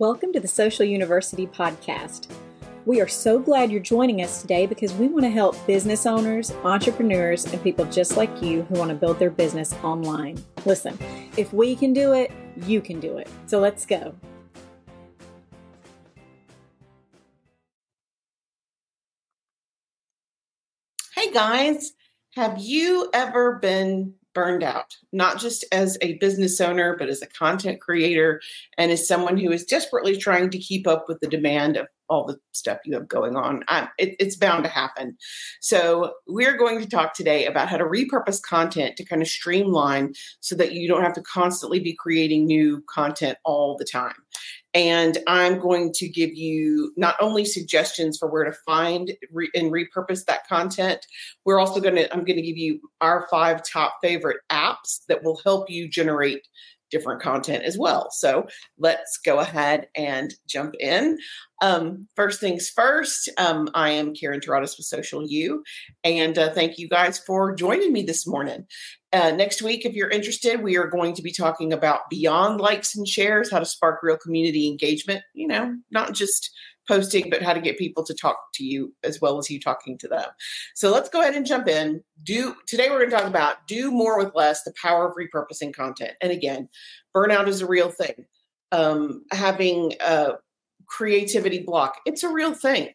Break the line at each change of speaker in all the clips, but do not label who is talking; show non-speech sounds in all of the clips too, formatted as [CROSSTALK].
Welcome to the Social University Podcast. We are so glad you're joining us today because we want to help business owners, entrepreneurs, and people just like you who want to build their business online. Listen, if we can do it, you can do it. So let's go.
Hey guys, have you ever been burned out, not just as a business owner, but as a content creator and as someone who is desperately trying to keep up with the demand of all the stuff you have going on. It, it's bound to happen. So, we're going to talk today about how to repurpose content to kind of streamline so that you don't have to constantly be creating new content all the time. And I'm going to give you not only suggestions for where to find re- and repurpose that content, we're also going to, I'm going to give you our five top favorite apps that will help you generate different content as well. So let's go ahead and jump in. Um, first things first, um, I am Caryn Terradas with Social U, and uh, thank you guys for joining me this morning. Uh, next week, if you're interested, we are going to be talking about beyond likes and shares, how to spark real community engagement. You know, not just posting, but how to get people to talk to you as well as you talking to them. So let's go ahead and jump in. Do today we're going to talk about do more with less, the power of repurposing content. And again, burnout is a real thing. Um, having a creativity block, it's a real thing.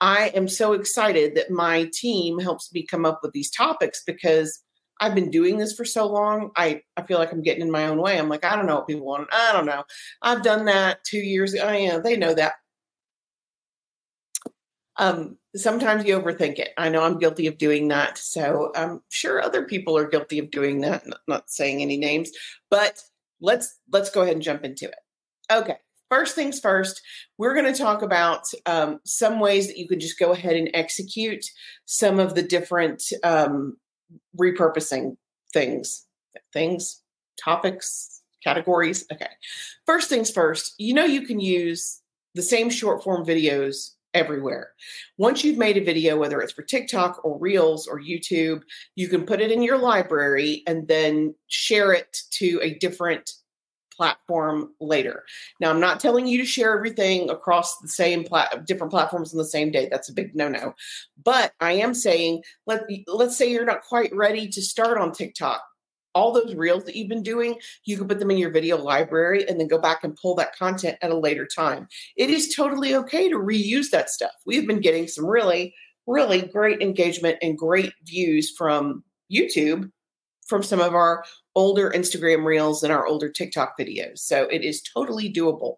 I am so excited that my team helps me come up with these topics because I've been doing this for so long. I, I feel like I'm getting in my own way. I'm like, I don't know what people want. I don't know. I've done that two years ago. I, you know, they know that um, sometimes you overthink it. I know I'm guilty of doing that. So I'm sure other people are guilty of doing that. Not, not saying any names, but let's let's go ahead and jump into it. Okay. First things first, we're going to talk about um, some ways that you can just go ahead and execute some of the different um, repurposing things, things, topics, categories. Okay. First things first, you know, you can use the same short form videos everywhere. Once you've made a video, whether it's for TikTok or Reels or YouTube, you can put it in your library and then share it to a different platform later. Now, I'm not telling you to share everything across the same plat- different platforms on the same day. That's a big no-no. But I am saying let let's say you're not quite ready to start on TikTok all those reels that you've been doing, you can put them in your video library and then go back and pull that content at a later time. It is totally okay to reuse that stuff. We've been getting some really, really great engagement and great views from YouTube from some of our older Instagram reels and our older TikTok videos. So it is totally doable.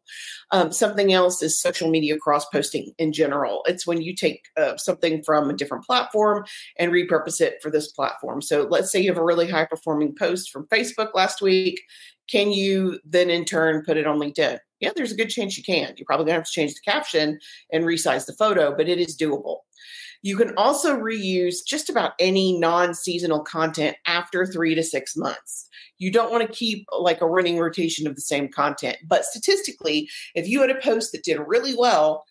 Um, something else is social media cross posting in general. It's when you take uh, something from a different platform and repurpose it for this platform. So let's say you have a really high performing post from Facebook last week. Can you then in turn put it on LinkedIn? Yeah, there's a good chance you can. You're probably going to have to change the caption and resize the photo, but it is doable. You can also reuse just about any non seasonal content after three to six months. You don't want to keep like a running rotation of the same content. But statistically, if you had a post that did really well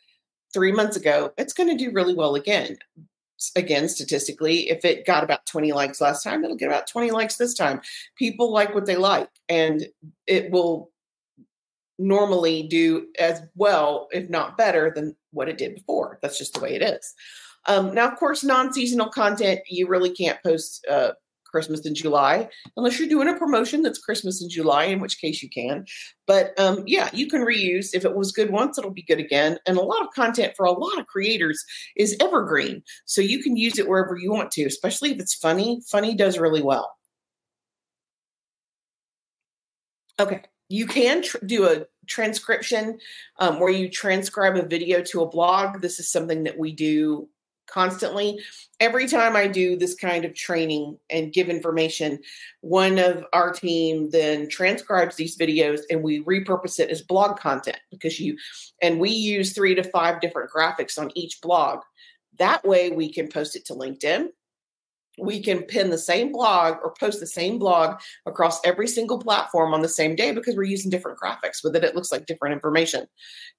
three months ago, it's going to do really well again. Again, statistically, if it got about 20 likes last time, it'll get about 20 likes this time. People like what they like, and it will normally do as well, if not better, than what it did before. That's just the way it is. Um, now, of course, non seasonal content, you really can't post uh, Christmas in July unless you're doing a promotion that's Christmas in July, in which case you can. But um, yeah, you can reuse. If it was good once, it'll be good again. And a lot of content for a lot of creators is evergreen. So you can use it wherever you want to, especially if it's funny. Funny does really well. Okay. You can do a transcription um, where you transcribe a video to a blog. This is something that we do constantly. Every time I do this kind of training and give information, one of our team then transcribes these videos and we repurpose it as blog content because you and we use three to five different graphics on each blog. That way we can post it to LinkedIn we can pin the same blog or post the same blog across every single platform on the same day because we're using different graphics with it. It looks like different information,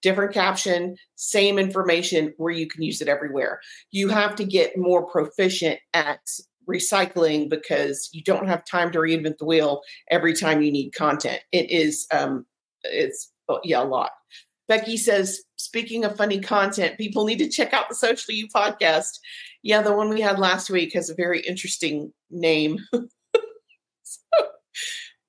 different caption, same information where you can use it everywhere. You have to get more proficient at recycling because you don't have time to reinvent the wheel every time you need content. It is, um, it's, yeah, a lot. Becky says, speaking of funny content, people need to check out the Social U podcast. Yeah, the one we had last week has a very interesting name. [LAUGHS]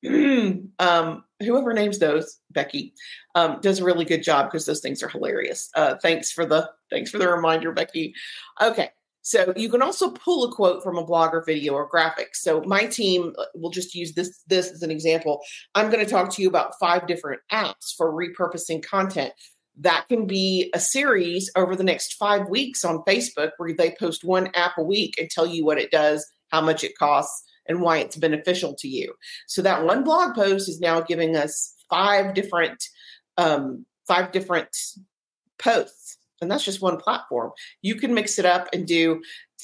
[CLEARS THROAT] um, whoever names those, Becky, um, does a really good job because those things are hilarious. Uh, thanks for the thanks for the reminder, Becky. Okay, so you can also pull a quote from a blog or video or graphic. So my team uh, will just use this this as an example. I'm going to talk to you about five different apps for repurposing content. That can be a series over the next five weeks on Facebook where they post one app a week and tell you what it does, how much it costs, and why it's beneficial to you. So that one blog post is now giving us five different um, five different posts and that's just one platform. You can mix it up and do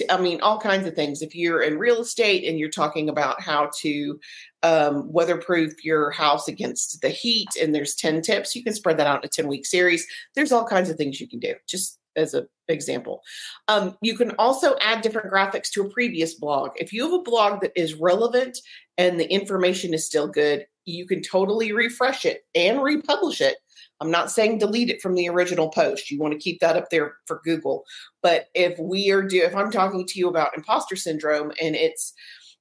i mean all kinds of things. If you're in real estate and you're talking about how to um, weatherproof your house against the heat and there's 10 tips you can spread that out in a 10 week series. There's all kinds of things you can do just as an example. Um, you can also add different graphics to a previous blog. If you have a blog that is relevant and the information is still good you can totally refresh it and republish it I'm not saying delete it from the original post. You want to keep that up there for Google. But if we are do if I'm talking to you about imposter syndrome and it's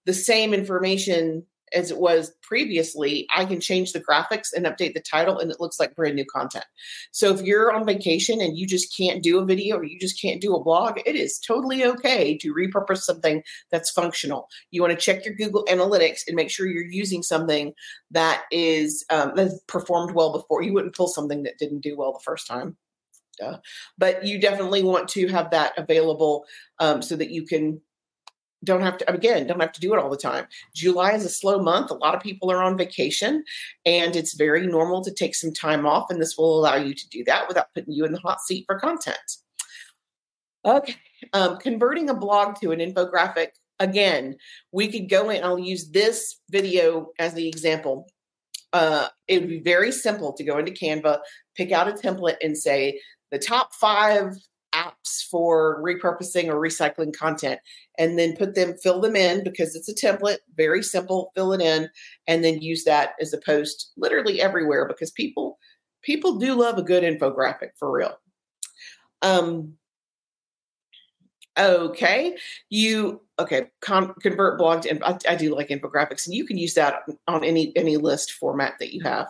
the same information as it was previously, I can change the graphics and update the title and it looks like brand new content. So if you're on vacation and you just can't do a video or you just can't do a blog, it is totally okay to repurpose something that's functional. You want to check your Google Analytics and make sure you're using something that is um, performed well before. You wouldn't pull something that didn't do well the first time. But you definitely want to have that available um, so that you can don't have to again don't have to do it all the time. July is a slow month. A lot of people are on vacation and it's very normal to take some time off and this will allow you to do that without putting you in the hot seat for content. Okay um, converting a blog to an infographic. Again we could go in i'll use this video as the example. Uh, it would be very simple to go into canva pick out a template and say the top five apps for repurposing or recycling content and then put them fill them in because it's a template very simple fill it in and then use that as a post literally everywhere because people people do love a good infographic for real um okay you okay con- convert blog to I, I do like infographics and you can use that on any any list format that you have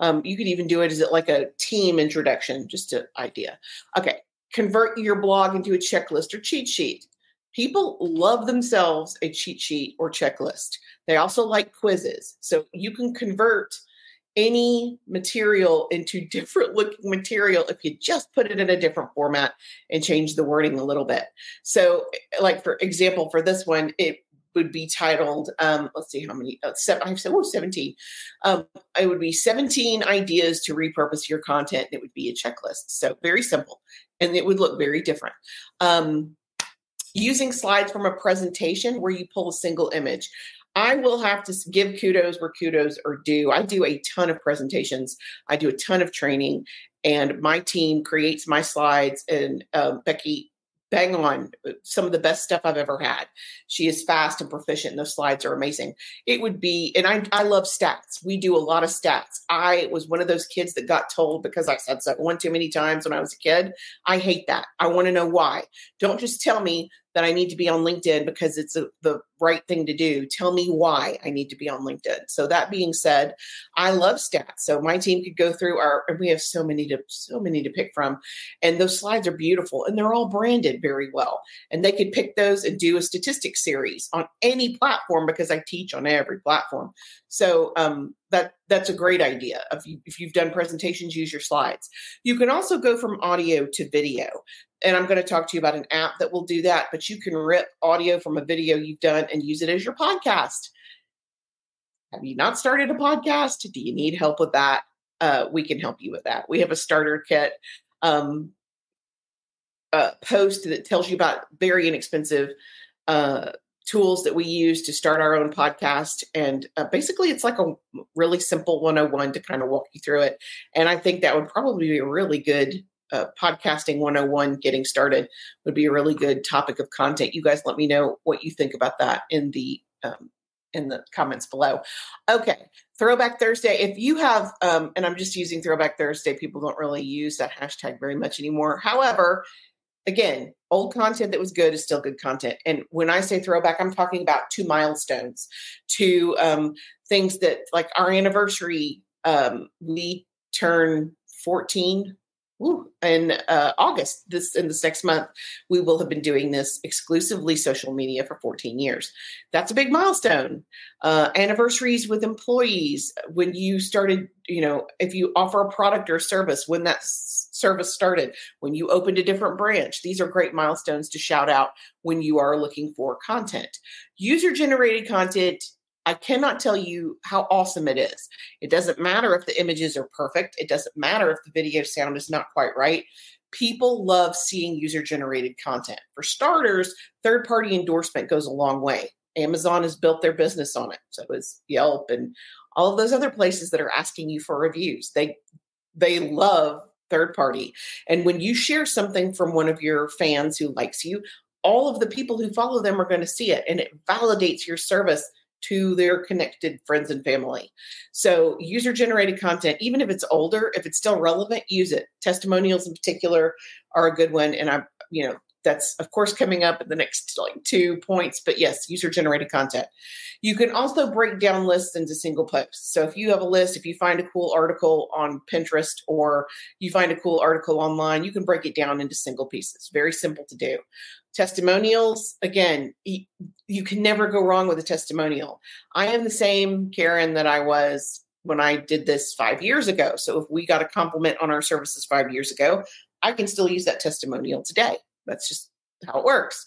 um, you could even do it as it like a team introduction, just an idea. Okay, convert your blog into a checklist or cheat sheet. People love themselves a cheat sheet or checklist. They also like quizzes. So you can convert any material into [LAUGHS] different looking material if you just put it in a different format and change the wording a little bit. So, like for example, for this one, it would be titled, um, let's see how many, uh, seven, I've said, oh, 17. Um, it would be 17 ideas to repurpose your content. It would be a checklist. So very simple. And it would look very different. Um, using slides from a presentation where you pull a single image. I will have to give kudos where kudos are due. I do a ton of presentations, I do a ton of training, and my team creates my slides. And uh, Becky bang on uh, some of the best stuff I've ever had. She is fast and proficient, and those slides are amazing. It would be, and I, I love stats. We do a lot of stats. I was one of those kids that got told because I said so one too many times when I was a kid. I hate that. I want to know why. Don't just tell me that I need to be on LinkedIn because it's a, the right thing to do. Tell me why I need to be on LinkedIn. So that being said, I love stats. So my team could go through our and we have so many to so many to pick from. And those slides are beautiful and they're all branded very well. And they could pick those and do a statistics series on any platform because I teach on every platform. So um, that that's a great idea. If you if you've done presentations, use your slides. You can also go from audio to video and I'm going to talk to you about an app that will do that, but you can rip audio from a video you've done and use it as your podcast. Have you not started a podcast? Do you need help with that? Uh, we can help you with that. We have a starter kit um, uh, post that tells you about very inexpensive uh, tools that we use to start our own podcast. And uh, basically, it's like a really simple 101 to kind of walk you through it. And I think that would probably be a really good uh, podcasting 101 getting started would be a really good topic of content you guys let me know what you think about that in the um, in the comments below. Okay, Throwback Thursday. If you have, um, and I'm just using Throwback Thursday, people don't really use that hashtag very much anymore. However, again, old content that was good is still good content. And when I say throwback, I'm talking about two milestones, two um, things that, like our anniversary, um, we turn 14 Ooh, in uh, August, this in this next month, we will have been doing this exclusively social media for 14 years. That's a big milestone. Uh, anniversaries with employees, when you started, you know, if you offer a product or service, when that s- service started, when you opened a different branch, these are great milestones to shout out when you are looking for content. User generated content I cannot tell you how awesome it is. It doesn't matter if the images are perfect, it doesn't matter if the video sound is not quite right. People love seeing user generated content. For starters, third party endorsement goes a long way. Amazon has built their business on it. So is Yelp and all of those other places that are asking you for reviews. They they love third party. And when you share something from one of your fans who likes you, all of the people who follow them are going to see it and it validates your service to their connected friends and family. So, user generated content, even if it's older, if it's still relevant, use it. Testimonials in particular are a good one. And I, you know, that's of course coming up in the next like two points, but yes, user generated content. You can also break down lists into single posts. So if you have a list, if you find a cool article on Pinterest or you find a cool article online, you can break it down into single pieces. Very simple to do. Testimonials, again, you can never go wrong with a testimonial. I am the same Caryn that I was when I did this five years ago. So if we got a compliment on our services five years ago, I can still use that testimonial today. That's just how it works.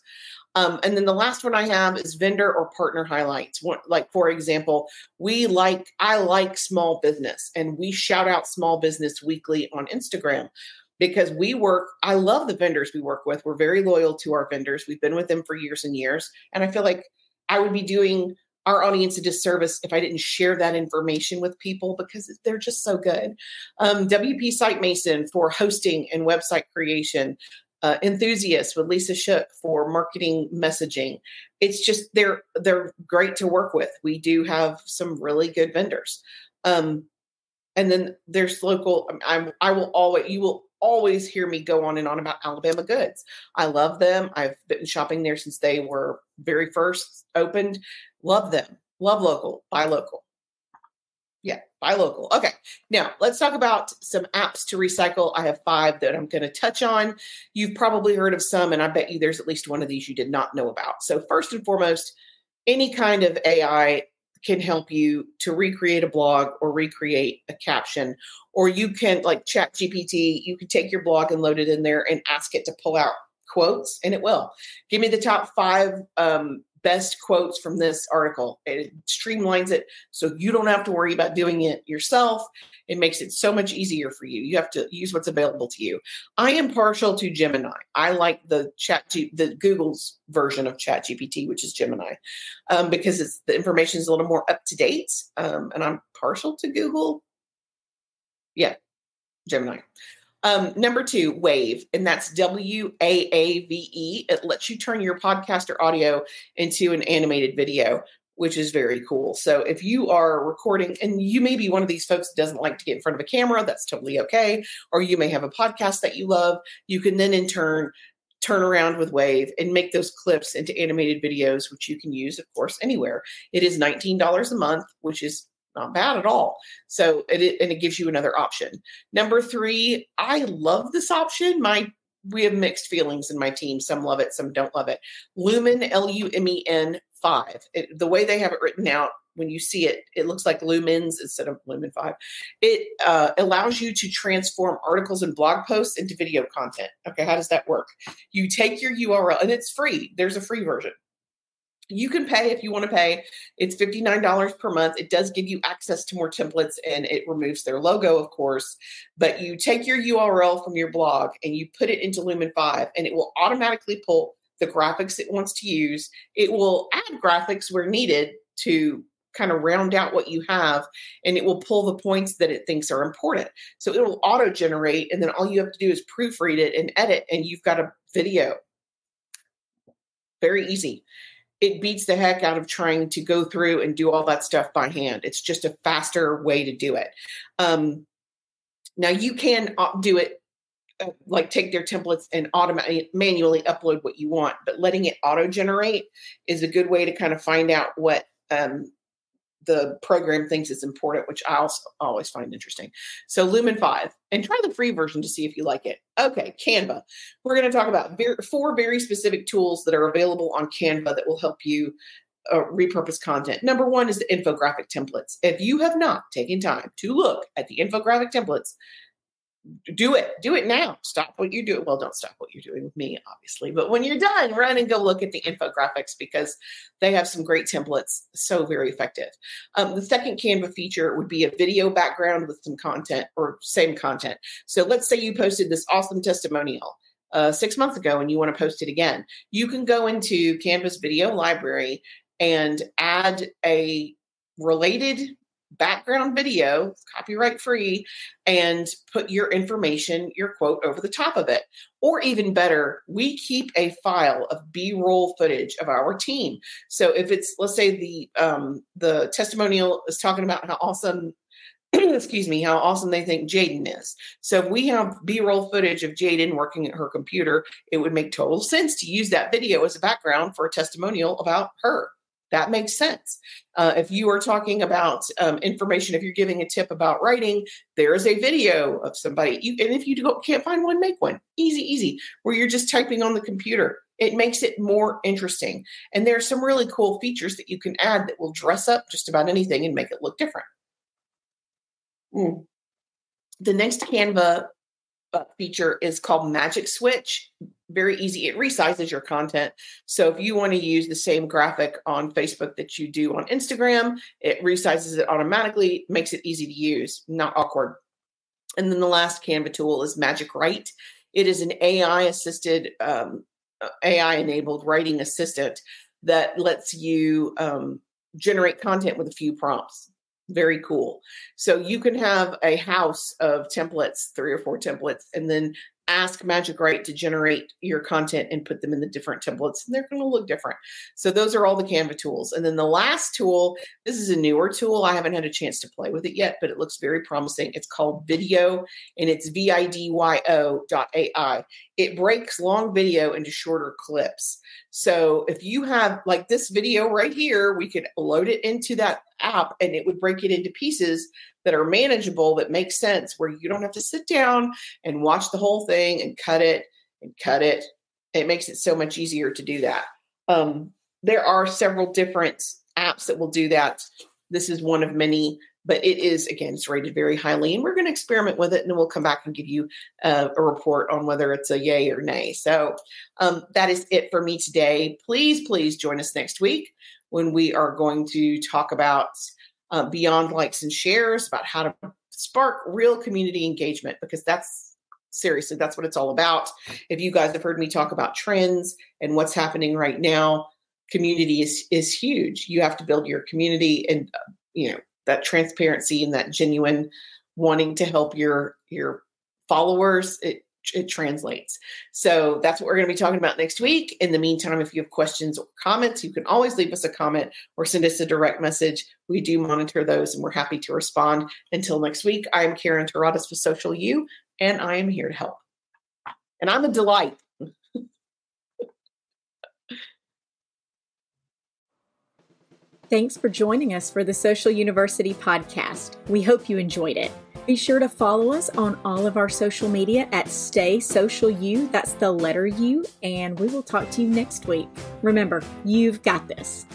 Um, and then the last one I have is vendor or partner highlights. One, like for example, we like I like small business, and we shout out small business weekly on Instagram because we work. I love the vendors we work with. We're very loyal to our vendors. We've been with them for years and years, and I feel like I would be doing our audience a disservice if I didn't share that information with people because they're just so good. Um, WP SiteMason for hosting and website creation uh, enthusiasts with Lisa Shook for marketing messaging. It's just they're they're great to work with. We do have some really good vendors, um, and then there's local. I, I will always you will always hear me go on and on about Alabama Goods. I love them. I've been shopping there since they were very first opened. Love them. Love local. Buy local. Buy local. Okay, now let's talk about some apps to recycle. I have five that I'm going to touch on. You've probably heard of some, and I bet you there's at least one of these you did not know about. So, first and foremost, any kind of AI can help you to recreate a blog or recreate a caption, or you can, like Chat GPT, you can take your blog and load it in there and ask it to pull out quotes, and it will. Give me the top five um, best quotes from this article. It streamlines it so you don't have to worry about doing it yourself. It makes it so much easier for you. You have to use what's available to you. I am partial to Gemini. I like the chat G- the Google's version of Chat GPT, which is Gemini, um, because it's the information is a little more up to date. Um, and I'm partial to Google. Yeah, Gemini. Um, number two, Waave, and that's W A A V E. It lets you turn your podcast or audio into an animated video, which is very cool. So if you are recording, and you may be one of these folks that doesn't like to get in front of a camera, that's totally okay. Or you may have a podcast that you love, you can then in turn turn around with Waave and make those clips into animated videos, which you can use, of course, anywhere. It is $19 a month, which is not bad at all. So it and it gives you another option. Number three, I love this option. My we have mixed feelings in my team. Some love it, some don't love it. Lumen L U M E N five. It, the way they have it written out, when you see it, it looks like lumens instead of lumen five. It uh, allows you to transform articles and blog posts into video content. Okay, how does that work? You take your URL, and it's free. There's a free version you can pay if you want to pay. It's $59 per month. It does give you access to more templates and it removes their logo, of course. But you take your URL from your blog and you put it into Lumen 5 and it will automatically pull the graphics it wants to use. It will add graphics where needed to kind of round out what you have and it will pull the points that it thinks are important. So it will auto generate and then all you have to do is proofread it and edit and you've got a video. Very easy it beats the heck out of trying to go through and do all that stuff by hand. It's just a faster way to do it. Um, now you can uh, do it uh, like take their templates and automatically manually upload what you want, but letting it auto generate is a good way to kind of find out what um, the program thinks is important, which I also always find interesting. So Lumen 5, and try the free version to see if you like it. Okay, Canva. We're going to talk about very, four very specific tools that are available on Canva that will help you uh, repurpose content. Number one is the infographic templates. If you have not taken time to look at the infographic templates, do it do it now. Stop what you're doing well don't stop what you're doing with me obviously but when you're done run and go look at the infographics because they have some great templates so very effective. Um, the second canva feature would be a video background with some content or same content. So let's say you posted this awesome testimonial uh, six months ago and you want to post it again. You can go into canva's video library and add a related background video, copyright free, and put your information, your quote over the top of it. Or even better, we keep a file of B-roll footage of our team. So if it's, let's say the um, the testimonial is talking about how awesome [CLEARS THROAT] excuse me, how awesome they think Jaden is. So if we have B-roll footage of Jaden working at her computer, it would make total sense to use that video as a background for a testimonial about her. That makes sense. Uh, if you are talking about um, information, if you're giving a tip about writing, there is a video of somebody. You, and if you can't find one, make one. Easy, easy, where you're just typing on the computer. It makes it more interesting. And there are some really cool features that you can add that will dress up just about anything and make it look different. Mm. The next Canva uh, feature is called Magic Switch. Very easy. It resizes your content. So if you want to use the same graphic on Facebook that you do on Instagram, it resizes it automatically, makes it easy to use, not awkward. And then the last Canva tool is Magic Write. It is an AI assisted, um, uh, AI enabled writing assistant that lets you um, generate content with a few prompts very cool. So you can have a house of templates, three or four templates, and then ask Magic Write to generate your content and put them in the different templates, and they're going to look different. So those are all the Canva tools. And then the last tool, this is a newer tool. I haven't had a chance to play with it yet, but it looks very promising. It's called Vidyo, and it's V-I-D-Y-O dot A-I. It breaks long video into shorter clips. So if you have like this video right here, we could load it into that app and it would break it into pieces that are manageable, that make sense, where you don't have to sit down and watch the whole thing and cut it and cut it. It makes it so much easier to do that. Um, there are several different apps that will do that. This is one of many, but it is, again, it's rated very highly. And we're going to experiment with it and then we'll come back and give you uh, a report on whether it's a yay or nay. So um, that is it for me today. Please, please join us next week when we are going to talk about uh, beyond likes and shares, about how to spark real community engagement, because that's seriously, that's what it's all about. If you guys have heard me talk about trends and what's happening right now, community is is huge. You have to build your community and uh, you know that transparency and that genuine wanting to help your your followers. It it translates. So that's what we're going to be talking about next week. In the meantime, if you have questions or comments, you can always leave us a comment or send us a direct message. We do monitor those and we're happy to respond. Until next week, I am Caryn Terradas with Social U, and I am here to help. And I'm a delight.
Thanks for joining us for the Social University podcast. We hope you enjoyed it. Be sure to follow us on all of our social media at Stay Social U. That's the letter U. And we will talk to you next week. Remember, you've got this.